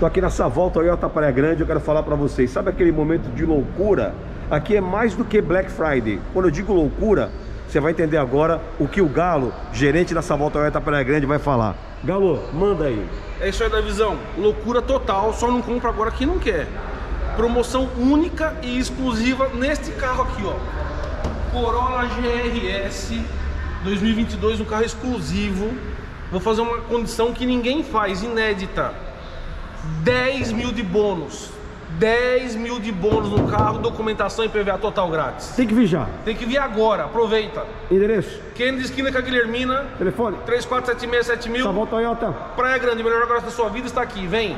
Tô aqui nessa volta Toyota Praia Grande, eu quero falar para vocês, sabe aquele momento de loucura? Aqui é mais do que Black Friday. Quando eu digo loucura, você vai entender agora o que o Galo, gerente da Savolta Toyota Praia Grande, vai falar. Galo, manda aí. É isso aí da visão. Loucura total, só não compra agora quem não quer. Promoção única e exclusiva neste carro aqui, ó. Corolla GRS 2022, um carro exclusivo. Vou fazer uma condição que ninguém faz, inédita. 10 mil de bônus. 10 mil de bônus no carro, documentação e PVA total grátis. Tem que vir já. Tem que vir agora, aproveita. Endereço? Kennedy esquina com a Guilhermina, Telefone? 34767000. Savolta Toyota. Praia Grande, melhor agora da sua vida está aqui, vem.